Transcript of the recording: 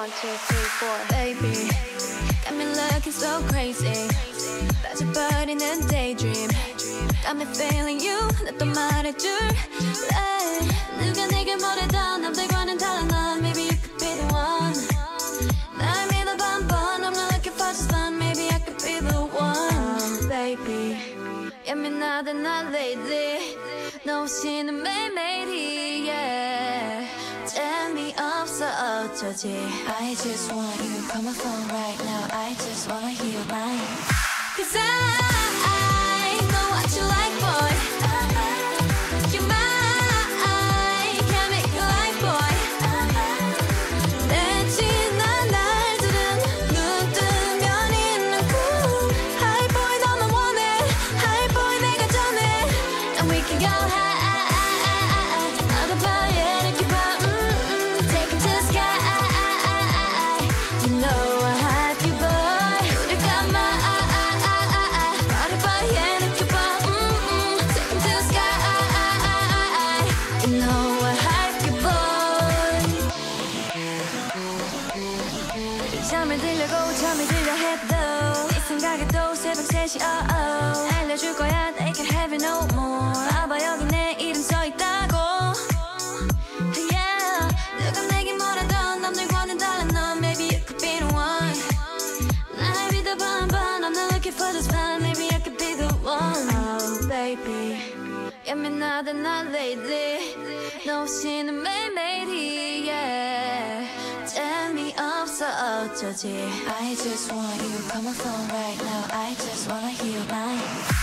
One, two, three, four. baby Got me looking so crazy 빠져버리는 daydream Got me feeling you 나또 말해줄래 누가 내게 뭐래도 남들과는 달라 넌 Maybe you could be the one 날 믿어봐 한번 I'm not looking for just fun Maybe I could be the one baby 예민하다 나 lately 너 없이는 매일매일이 yeah 재미없 어 어쩌지 I just want you call my phone right now I just wanna 잠을 들려고 잠이 들려 해도 이 생각에도 새벽 3시 oh oh 알려줄 거야 they can have it no more 봐봐 여기 내 이름 써있다고 yeah 누가 내게 뭐라도 남들과는 달라 넌 maybe you could be the one 날 믿어봐 한번 I'm not looking for this fun maybe I could be the one oh baby 예민하다 나 lately 너 없이는 매일매일이 yeah 재미없 어 어쩌지 I just want you call my phone right now I just wanna hear your line Cause I